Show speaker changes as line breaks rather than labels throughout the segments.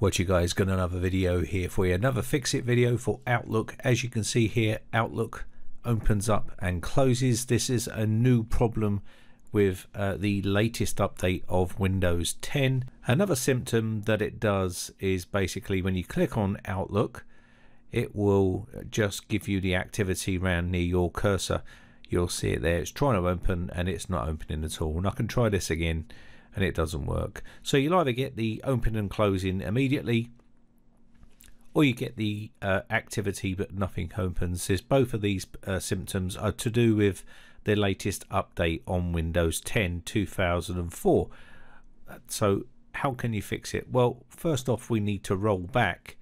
What you guys got another video here for you? Another fix it video for Outlook. As you can see here Outlook opens up and closes. This is a new problem with uh, the latest update of Windows 10 another symptom that it does is basically when you click on Outlook it will just give you the activity around near your cursor. You'll see it there. It's trying to open and it's not opening at all. And I can try this again and it doesn't work. So you'll either get the open and closing immediately or you get the uh, activity but nothing opens. There's both of these uh, symptoms are to do with the latest update on Windows 10 2004. So how can you fix it? Well, first off we need to roll back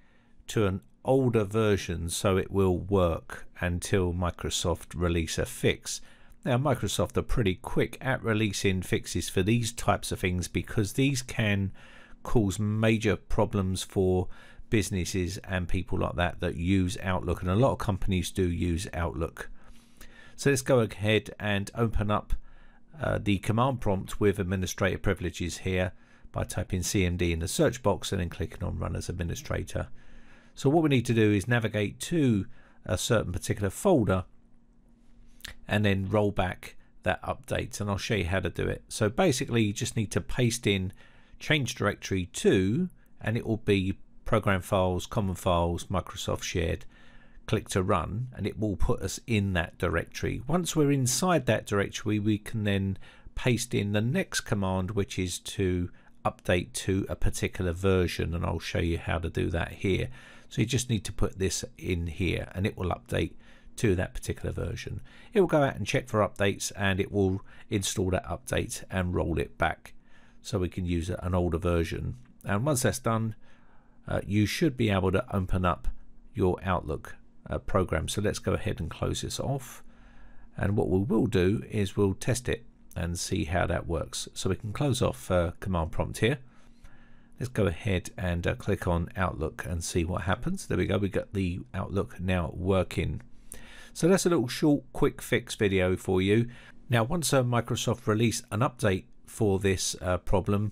to an older version so it will work until Microsoft release a fix. Now, Microsoft are pretty quick at releasing fixes for these types of things because these can cause major problems for businesses and people like that that use Outlook, and a lot of companies do use Outlook. So let's go ahead and open up uh, the command prompt with administrator privileges here by typing CMD in the search box and then clicking on Run as Administrator. So what we need to do is navigate to a certain particular folder and then roll back that update and I'll show you how to do it. So basically you just need to paste in change directory to and it will be program files, common files, Microsoft shared. Click to run and it will put us in that directory. Once we're inside that directory we can then paste in the next command which is to update to a particular version and I'll show you how to do that here. So you just need to put this in here and it will update to that particular version. It will go out and check for updates and it will install that update and roll it back so we can use an older version. And once that's done, uh, you should be able to open up your Outlook uh, program. So let's go ahead and close this off. And what we will do is we'll test it and see how that works. So we can close off uh, command prompt here. Let's go ahead and uh, click on Outlook and see what happens. There we go. We got the Outlook now working. So that's a little short quick fix video for you. Now once uh, Microsoft release an update for this uh, problem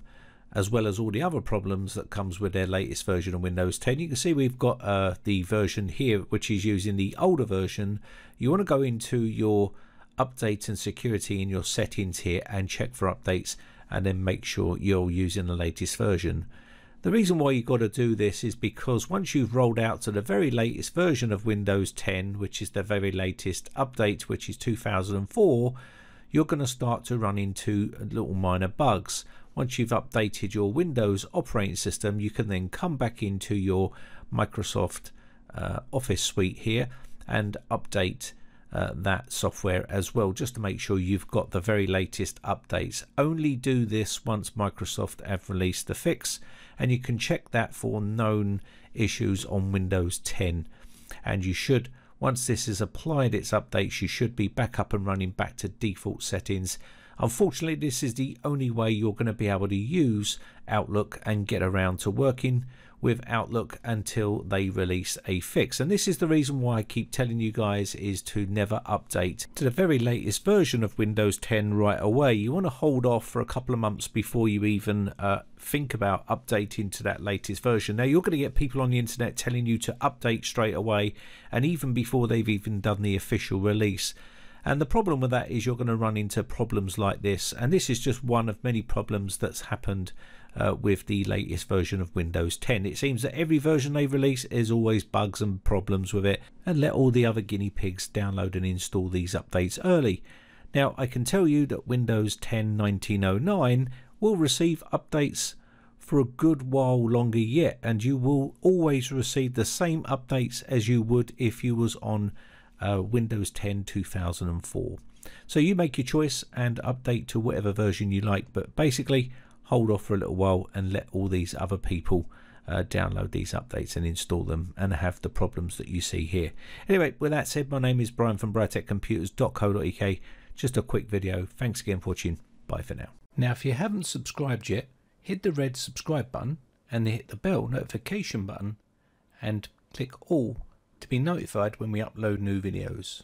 as well as all the other problems that comes with their latest version of Windows 10 you can see we've got uh, the version here which is using the older version you want to go into your update and security in your settings here and check for updates and then make sure you're using the latest version the reason why you've got to do this is because once you've rolled out to the very latest version of Windows 10, which is the very latest update, which is 2004, you're going to start to run into little minor bugs. Once you've updated your Windows operating system, you can then come back into your Microsoft uh, Office suite here and update uh, that software as well just to make sure you've got the very latest updates. Only do this once Microsoft have released the fix and you can check that for known issues on Windows 10 and you should once this is applied its updates you should be back up and running back to default settings. Unfortunately this is the only way you're going to be able to use Outlook and get around to working with Outlook until they release a fix. And this is the reason why I keep telling you guys is to never update to the very latest version of Windows 10 right away. You want to hold off for a couple of months before you even uh, think about updating to that latest version. Now you're going to get people on the internet telling you to update straight away and even before they've even done the official release. And the problem with that is you're going to run into problems like this. And this is just one of many problems that's happened uh, with the latest version of Windows 10. It seems that every version they release is always bugs and problems with it and let all the other guinea pigs download and install these updates early. Now I can tell you that Windows 10 1909 will receive updates for a good while longer yet and you will always receive the same updates as you would if you was on uh, Windows 10 2004. So you make your choice and update to whatever version you like but basically hold off for a little while and let all these other people uh, download these updates and install them and have the problems that you see here. Anyway, with that said, my name is Brian from briteccomputers.co.uk. Just a quick video. Thanks again for watching. Bye for now. Now, if you haven't subscribed yet, hit the red subscribe button and hit the bell notification button and click all to be notified when we upload new videos.